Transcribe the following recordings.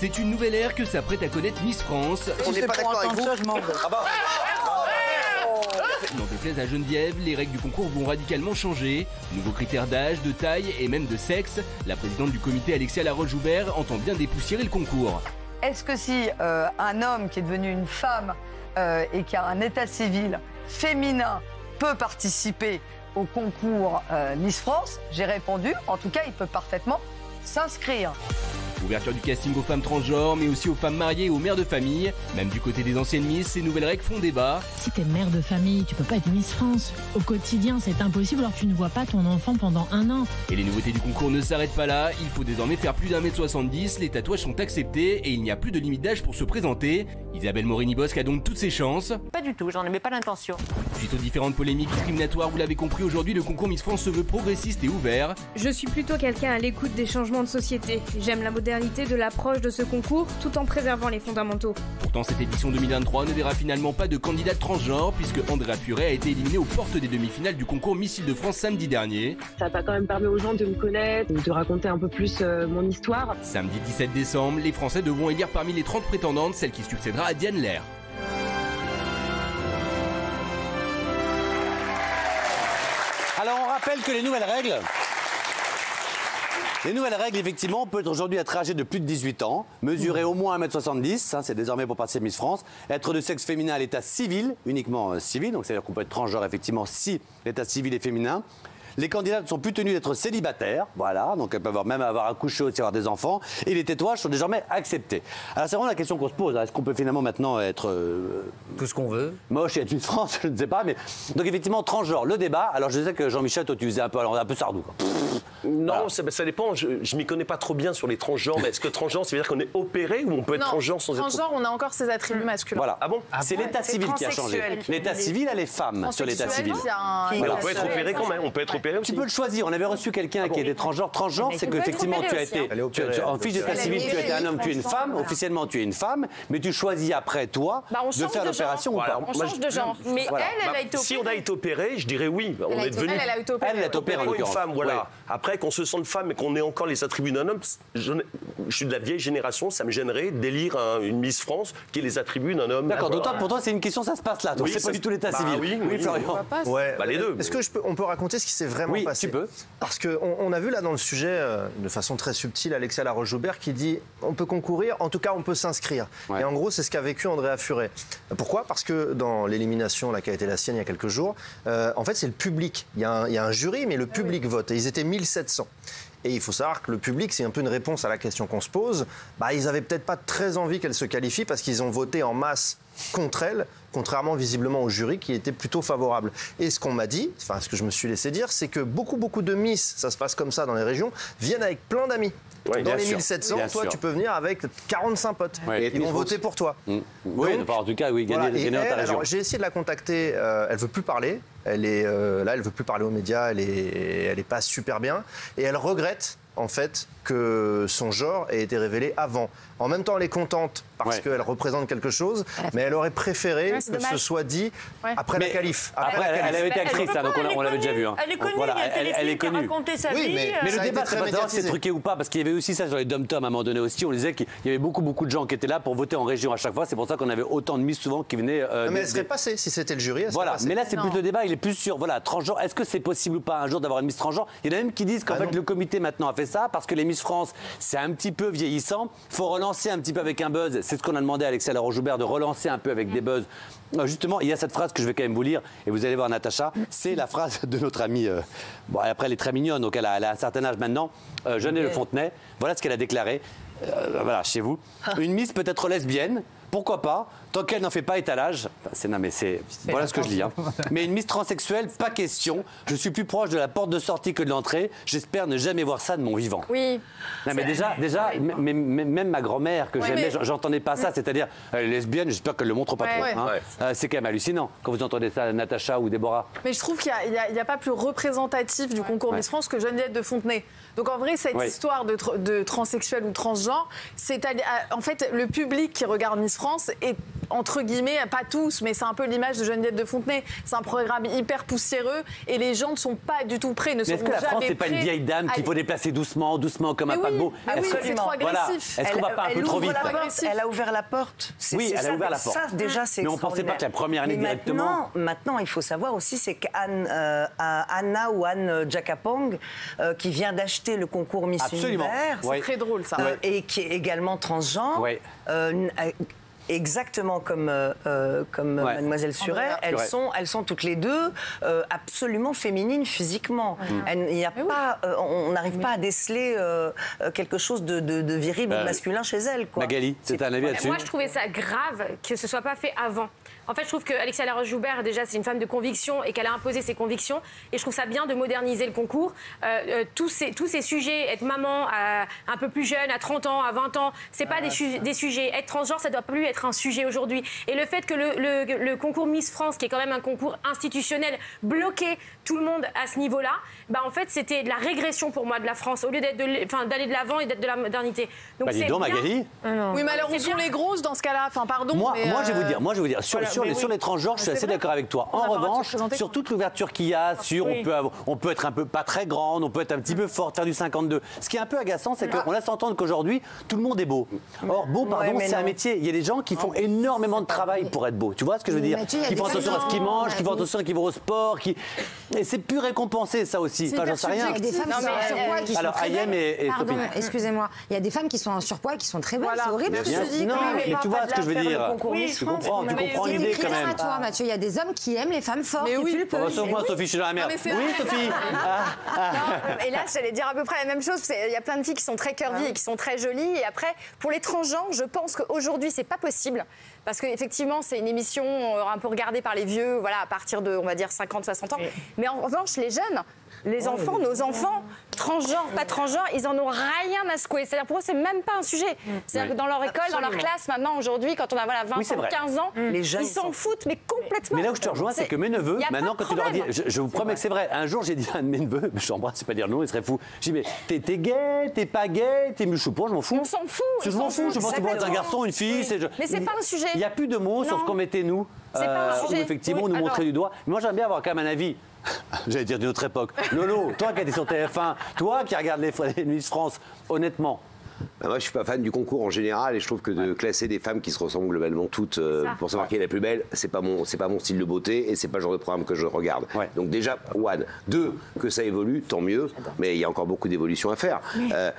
C'est une nouvelle ère que s'apprête à connaître Miss France. On n'est pas d'accord avec vous Ah bah, N'en déplaise à Geneviève, les règles du concours vont radicalement changer. Nouveaux critères d'âge, de taille et même de sexe. La présidente du comité Alexia Laroche-Joubert entend bien dépoussiérer le concours. Est-ce que si euh, un homme qui est devenu une femme euh, et qui a un état civil féminin peut participer au concours euh, Miss France J'ai répondu, en tout cas, il peut parfaitement s'inscrire. Ouverture du casting aux femmes transgenres, mais aussi aux femmes mariées et aux mères de famille. Même du côté des anciennes Miss, ces nouvelles règles font débat. Si t'es mère de famille, tu peux pas être Miss France. Au quotidien, c'est impossible alors tu ne vois pas ton enfant pendant un an. Et les nouveautés du concours ne s'arrêtent pas là. Il faut désormais faire plus d'un mètre 70. Les tatouages sont acceptés et il n'y a plus de limite d'âge pour se présenter. Isabelle Morini-Bosque a donc toutes ses chances. Pas du tout, j'en avais pas l'intention. Suite aux différentes polémiques discriminatoires, vous l'avez compris, aujourd'hui le concours Miss France se veut progressiste et ouvert. Je suis plutôt quelqu'un à l'écoute des changements de société. J'aime la modernité de l'approche de ce concours tout en préservant les fondamentaux. Pourtant, cette édition 2023 ne verra finalement pas de candidate transgenre puisque Andrea Furet a été éliminée aux portes des demi-finales du concours Missile de France samedi dernier. Ça m'a quand même permis aux gens de me connaître, de raconter un peu plus euh, mon histoire. Samedi 17 décembre, les Français devront élire parmi les 30 prétendantes celle qui succédera à Diane Lair. Alors on rappelle que les nouvelles règles. Les nouvelles règles, effectivement, on peut aujourd'hui être âgé de plus de 18 ans, mesurer au moins 1m70, hein, c'est désormais pour passer Miss France, être de sexe féminin à l'état civil, uniquement euh, civil, donc c'est-à-dire qu'on peut être transgenre, effectivement, si l'état civil est féminin. Les candidats ne sont plus tenus d'être célibataires, voilà, donc elles peuvent avoir- même avoir accouché aussi, avoir des enfants, et les tatouages sont désormais acceptés. Alors c'est vraiment la question qu'on se pose, hein. est-ce qu'on peut finalement maintenant être euh, Tout ce qu'on veut. moche et être Miss France, je ne sais pas, mais donc effectivement transgenre, le débat. Alors je sais que Jean-Michel, toi tu faisais un peu, alors, un peu sardou. quoi. Non, ça, ça dépend. Je, je m'y connais pas trop bien sur les transgenres. Mais est-ce que transgenre, ça veut dire qu'on est opéré ou on peut être Non, transgenre sans être transgenre, on a encore ses attributs masculins. Voilà. Ah bon C'est l'état civil qui a changé. L'état civil, elle est femme sur l'état civil. a un- Voilà. on peut être opéré quand même. On peut être opéré aussi. Tu peux le choisir. On avait reçu quelqu'un qui était transgenre. Transgenre, c'est qu'effectivement, tu as été. hein. Tu opérée, tu- en fiche d'état opérée. civil, tu étais un homme, tu es une femme. Officiellement, tu es une femme. Mais tu choisis après, toi, Bah, de faire l'opération ou pas. On change de genre. Mais elle, elle a été si opérée. on a été opéré, je dirais oui. On Elle a est été- devenu. elle, a été opérée. Elle, elle est opérée en une femme, voilà. Ouais. Après, qu'on se sente femme et qu'on ait encore les attributs d'un homme, je, je suis de la vieille génération, ça me gênerait d'élire un- une Miss France qui ait les attributs d'un homme. D'accord. Donc Voilà. toi, pour toi, c'est une question, ça se passe là. Donc Oui, c'est pas du tout l'état bah civil. oui, oui, Florian. Ouais. Bah, les deux. Est-ce que je peux, on peut raconter ce qui s'est vraiment Oui, passé tu peux. Parce qu'on on a vu là dans le sujet, euh, de façon très subtile, Alexia Laroche-Joubert qui dit on peut concourir, en tout cas on peut s'inscrire. Ouais. Et en gros, c'est ce qu'a vécu Andrea Furet. Pourquoi? Parce que dans l'élimination qui a été la sienne il y a quelques jours, euh, en fait, c'est le public. Il y, a un, il y a un jury, mais le public vote. Et ils étaient 1700. Et il faut savoir que le public, c'est un peu une réponse à la question qu'on se pose. Bah, ils avaient peut-être pas très envie qu'elle se qualifie parce qu'ils ont voté en masse contre elle, contrairement visiblement au jury qui était plutôt favorable. Et ce qu'on m'a dit, enfin ce que je me suis laissé dire, c'est que beaucoup beaucoup de Miss, ça se passe comme ça dans les régions, viennent avec plein d'amis. Oui, dans les sûr. 1700, Bien toi sûr. tu peux venir avec 45 potes. Ils vont voter pour toi. Mm. Oui, Donc, en tout cas, oui, gagner, Voilà. Gagner dans ta elle, région. j'ai essayé de la contacter. euh, elle veut plus parler. Elle est euh, là, elle veut plus parler aux médias. Elle est, elle est pas super bien. Et elle regrette en fait que son genre ait été révélé avant. En même temps, elle est contente parce Ouais. qu'elle représente quelque chose, mais elle aurait préféré Ouais, que ce soit dit Ouais. après Mais la qualif. Après, la elle, avait été actrice, hein, donc on, l'a- on l'avait déjà vu. hein. Elle est connue, Voilà, elle, elle est connue. raconté sa Oui, vie. mais- euh, Mais le débat, c'est très pas de savoir si c'est truqué ou pas, parce qu'il y avait aussi ça sur les dom-toms à un moment donné aussi. On disait qu'il y avait beaucoup, beaucoup de gens qui étaient là pour voter en région à chaque fois. C'est pour ça qu'on avait autant de miss souvent qui venaient. euh, mais des- elle serait des- passée si c'était le jury. elle Voilà, mais là c'est plus le débat, il est plus sur voilà, transgenre. Est-ce que c'est possible ou pas un jour d'avoir une Miss transgenre? Il y en a même qui disent qu'en Ah fait le comité maintenant a fait ça parce que les Miss France c'est un petit peu vieillissant. Il faut relancer un petit peu avec un buzz. C'est ce qu'on a demandé à Alexia Laroche-Joubert de relancer un peu avec des buzz. Euh, Justement, il y a cette phrase que je vais quand même vous lire et vous allez voir Natacha. C'est la phrase de notre amie. euh, bon, après elle est très mignonne, donc elle a, elle a un certain âge maintenant. Euh, Jeanne Le Fontenay. Voilà ce qu'elle a déclaré. Euh, voilà, chez vous. Une Miss peut être lesbienne. Pourquoi pas Tant qu'elle n'en fait pas étalage. Enfin, c'est non mais c'est voilà ce que je lis. hein. Mais une Miss transsexuelle, pas question. Je suis plus proche de la porte de sortie que de l'entrée. J'espère ne jamais voir ça de mon vivant. Oui. Non mais déjà, déjà, m- m- m- même ma grand-mère que Ouais, j'aimais, mais- j'en- j'entendais pas ça. C'est-à-dire, elle est lesbienne. J'espère qu'elle le montre pas Ouais. trop. Hein. Ouais. Euh, c'est quand même hallucinant quand vous entendez ça, Natacha ou Déborah. Mais je trouve qu'il n'y a, pas plus représentatif du concours Ouais. Miss France que Geneviève de Fontenay. Donc en vrai, cette Ouais. histoire de, de transsexuel ou transgenre, c'est à- à- en fait le public qui regarde Miss France est entre guillemets, pas tous, mais c'est un peu l'image de Geneviève de Fontenay. C'est un programme hyper poussiéreux et les gens ne sont pas du tout prêts, ne Mais est-ce seront que la jamais France, c'est pas une vieille dame à- qu'il faut déplacer doucement, doucement, comme Mais un oui, paquebot mais oui, Est-ce que- c'est trop voilà. agressif. Est-ce qu'on va pas un peu elle trop vite. Elle a ouvert la porte. C'est- Oui, c'est elle a ouvert la porte. Ça, déjà, c'est Mais on pensait pas que la première année Mais directement- Maintenant, maintenant, il faut savoir aussi, c'est qu'Anne, euh, Anna ou Anne Jacapong, euh, qui vient d'acheter le concours Miss Absolument. Univers. C'est très drôle ça. euh, et qui est également transgenre, Ouais. exactement comme, euh, euh, comme Ouais. Mademoiselle Suret, elles sont, elles sont toutes les deux euh, absolument féminines physiquement. Elles- Il y a pas, euh, on n'arrive pas à déceler quelque chose de, de- de viril ou de Euh, masculin chez elles. Quoi. Magali, c'est un avis là-dessus Moi, je trouvais ça grave que ce soit pas fait avant. En fait, je trouve que Alexia Laroche-Joubert, déjà, c'est une femme de conviction et qu'elle a imposé ses convictions. Et je trouve ça bien de moderniser le concours. Euh, euh, tous, ces, tous ces sujets, être maman à- un peu plus jeune, à 30 ans, à 20 ans, c'est pas des, su- des sujets. Être transgenre, ça doit plus être un sujet aujourd'hui. Et le fait que le, le- le concours Miss France, qui est quand même un concours institutionnel, bloquait tout le monde à ce niveau-là, bah, en fait, c'était de la régression pour moi de la France, au lieu d'aller de l'avant et d'être de la modernité. Donc, Bah dis c'est donc, bien. Magali. Oui, mais alors C'est sont les grosses dans ce cas-là Enfin, pardon. Moi, mais, moi, je vais vous euh, dire, moi, je vais vous dire, sur, voilà, sur les, oui. sur les transgenres, je suis assez d'accord avec toi. On En revanche, sur toute l'ouverture qu'il y a, sur Oui. on peut, avoir- on peut être un peu pas très grande, on peut être un petit peu forte, faire du 52. Ce qui est un peu agaçant, c'est qu'on laisse entendre qu'aujourd'hui, tout le monde est beau. Or, beau, pardon, c'est un métier. Il y a des gens qui font énormément de travail pour être beau. Tu vois ce que je veux dire? Qui font attention à ce qu'ils mangent, qui font attention à ce qu'ils vont au sport, qui... et c'est plus récompensé ça aussi. Enfin, j'en sais rien. Il y a des femmes Non, qui sont mais, en surpoids euh, qui alors, sont et- Pardon, excusez-moi. Il y a des femmes qui sont en surpoids et qui sont très belles. C'est horrible ce que je dis. Non, mais tu vois ce que je veux dire. Oui, Tu comprends, comprends c'est quand même. à toi, Mathieu. Il y a des hommes qui aiment les femmes fortes Mais oui. Oh, sauf moi, Sophie, je suis dans la merde. Oui. Sophie. Ah, ah. Non, et là, j'allais dire à peu près la même chose. qu'il y a plein de filles qui sont très curvy et qui sont très jolies. Et après, pour les transgenres, je pense qu'aujourd'hui, c'est pas possible. Parce qu'effectivement, c'est une émission euh, un peu regardée par les vieux, voilà, à partir de, on va dire, 50, 60 ans. Mais en revanche, les jeunes, les enfants, nos enfants, transgenres, pas transgenres, ils en ont rien à secouer. C'est-à-dire, pour eux, c'est même pas un sujet. C'est-à-dire que dans leur école, dans leur classe, maintenant, aujourd'hui, quand on a voilà, 20 Oui, ans, vrai. 15 ans, Les jeunes ils s'en foutent, mais complètement. Mais là où je te rejoins, c'est que mes neveux, maintenant, quand tu leur dis, je, je vous promets que c'est vrai. Un jour, j'ai dit à un de mes neveux, mais j'embrasse, c'est pas dire non, il serait fou. J'ai dit, mais t'es, gay, t'es pas gay, t'es muchou je m'en fous. On s'en fout. Je m'en fous, je pense que pour être un garçon, une fille, c'est. je- Mais c'est pas un sujet. Il n'y a plus de mots sur ce qu'on mettait nous. C'est pas un où sujet. effectivement, nous alors- du doigt. Moi, j'aime bien avoir quand même un avis. J'allais dire d'une autre époque. Lolo, toi qui étais sur TF1, toi qui regardes les, les Miss France, honnêtement, Bah, moi, je suis pas fan du concours en général et je trouve que de classer des femmes qui se ressemblent globalement toutes euh, pour savoir qui est la plus belle, c'est pas mon, c'est pas mon style de beauté et c'est pas le genre de programme que je regarde. Ouais. Donc déjà, one, deux, que ça évolue, tant mieux, mais il y a encore beaucoup d'évolutions à faire. Euh,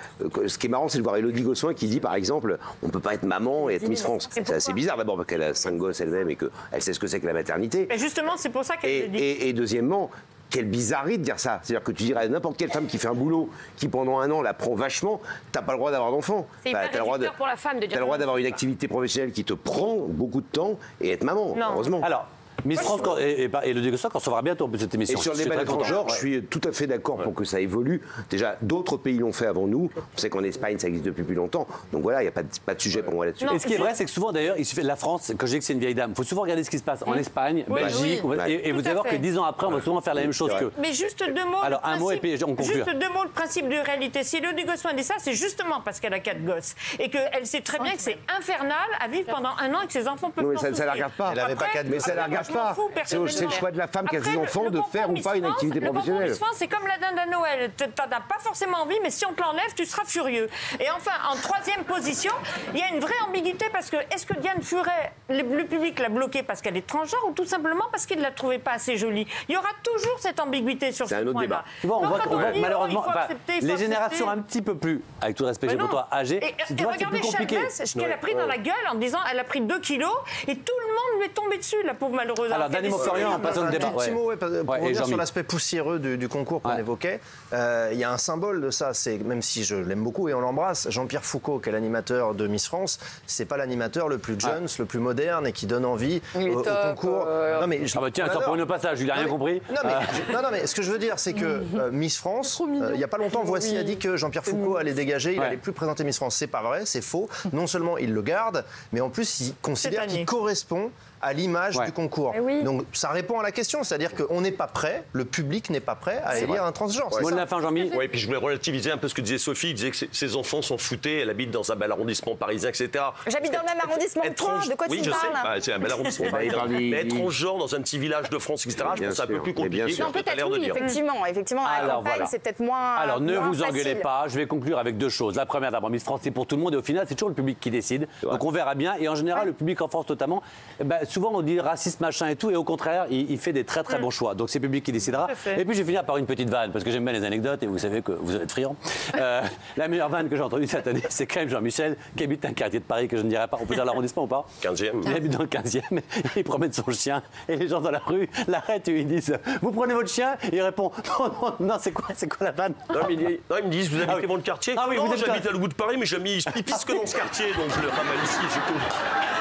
ce qui est marrant, c'est de voir Elodie Gossuin qui dit, par exemple, on peut pas être maman et être Miss France. C'est assez bizarre d'abord parce qu'elle a cinq gosses elle-même et qu'elle sait ce que c'est que la maternité. Mais justement, c'est pour ça qu'elle Et, et- et deuxièmement, quelle bizarrerie de dire ça. C'est-à-dire que tu dirais à n'importe quelle femme qui fait un boulot, qui pendant un an la prend vachement, t'as pas le droit d'avoir d'enfant. C'est hyper t'as le droit de- pour la femme de dire T'as le droit d'avoir une activité professionnelle qui te prend beaucoup de temps et être maman, Non. heureusement. alors, Miss France quand- et, et, et le Dégossoir, qu'on recevra bientôt cette émission. Et sur le Je suis débat très des content. transgenres, je suis tout à fait d'accord pour que ça évolue. Déjà, d'autres pays l'ont fait avant nous. On sait qu'en Espagne, ça existe depuis plus longtemps. Donc voilà, il n'y a pas de, pas de sujet pour moi là-dessus. Et ce qui est vrai, c'est que souvent, d'ailleurs, il suffit de la France, quand je dis que c'est une vieille dame, il faut souvent regarder ce qui se passe en Espagne, Oui, Belgique, oui. on et, vous allez voir que dix ans après, on va souvent faire la même chose que. Mais juste deux mots. Alors, un mot et puis on conclut. Juste deux mots, le principe de réalité. Si Elodie Gossuin dit ça, c'est justement parce qu'elle a quatre gosses. Et qu'elle sait très bien que c'est infernal à vivre pendant un an et que ses enfants peuvent Non, mais pas ça, ça la regarde pas. Elle avait pas quatre- Mais ça la regarde pas. C'est le choix de la femme qui a ses enfants de faire ou pas une activité professionnelle. C'est comme la dinde à Noël. Tu n'en as pas forcément envie, mais si on te l'enlève, tu seras furieux. Et enfin, en troisième position, il y a une vraie ambiguïté parce que est-ce que Diane Furet, le, public l'a bloquée parce qu'elle est transgenre ou tout simplement parce qu'il ne la trouvait pas assez jolie? Il y aura toujours cette ambiguïté sur ce C'est un autre point-là. débat. Tu vois, on voit, on oh, malheureusement, accepter, faut les accepter. générations un petit peu plus, avec tout le respect que j'ai pour toi, âgées, Et, regardez. Chalmers, ce qu'elle a pris dans la gueule en disant elle a pris 2 kilos et tout le monde lui est tombé dessus, la pauvre malheureuse. Alors, qu'elle Dany est Montflorian, solide. en passant le Un débat. tout petit ouais. mot, ouais, pour Ouais, revenir sur l'aspect poussiéreux du, du concours qu'on Ouais. évoquait. euh, Il y a un symbole de ça, c'est même si je l'aime beaucoup et on l'embrasse, Jean-Pierre Foucault, qui est l'animateur de Miss France, c'est pas l'animateur le plus jeune, le plus moderne et qui donne envie au, au concours. euh, non mais je- Ah bah tiens, l'adore. pour une passage, il a rien Non, mais- compris. Non mais, Ah. je- non, non, mais ce que je veux dire, c'est que euh, Miss France, euh, il y a pas longtemps, Voici a dit que Jean-Pierre Foucault allait dégager, il Ouais. allait plus présenter Miss France. C'est pas vrai, c'est faux. Non seulement il le garde, mais en plus il considère qu'il correspond à l'image Ouais. du concours. Eh oui. Donc ça répond à la question, c'est-à-dire qu'on n'est pas prêt, le public n'est pas prêt à élire un transgenre. Mot de la fin, Jean-Mi. Oui, puis je voulais relativiser un peu ce que disait Sophie. Il disait que ses- enfants sont foutés, elle habite dans un bel arrondissement parisien, etc. J'habite dans le même arrondissement que Être toi, trans- de quoi tu oui, me je sais, parles bah, c'est un bel arrondissement Eh ben, parisien. Mais être transgenre dans un petit village de France, etc., je pense que c'est un peu plus compliqué. Non, peut-être l'air de oui, dire. effectivement. Effectivement, à la campagne, c'est peut-être moins. Alors ne vous engueulez pas, je vais conclure avec deux choses. La première d'abord, Miss France, c'est pour tout le monde et au final, c'est toujours le public qui décide. Donc on verra bien. Et en général, le public en France notamment, eh ben, souvent on dit raciste, machin et tout, et au contraire, il, il fait des très très bons choix. Donc c'est le public qui décidera. Et puis je vais finir par une petite vanne, parce que j'aime bien les anecdotes et vous savez que vous êtes friand. Euh, la meilleure vanne que j'ai entendue cette année, c'est quand même Jean-Michel, qui habite un quartier de Paris que je ne dirais pas. On peut dire l'arrondissement ou pas? 15e. Il habite dans le 15e, il promène son chien et les gens dans la rue l'arrêtent et ils disent Vous prenez votre chien? Et il répond Non, non, non, c'est quoi, c'est quoi la vanne? Non, mais il- non, ils me disent, vous habitez Ah oui. dans le quartier? Ah oui, Non, vous j'habite à le bout de Paris, mais j'ai mis il pisse que dans ce quartier, donc je le ramène ici, c'est tout.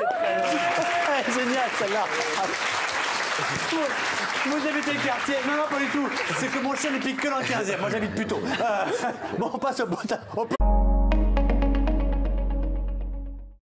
Eh, Génial celle-là vous habitez le quartier Non, non, pas du tout. C'est que mon chien ne pique que dans le 15e. Moi, j'habite plutôt. Euh, bon, on passe au, au-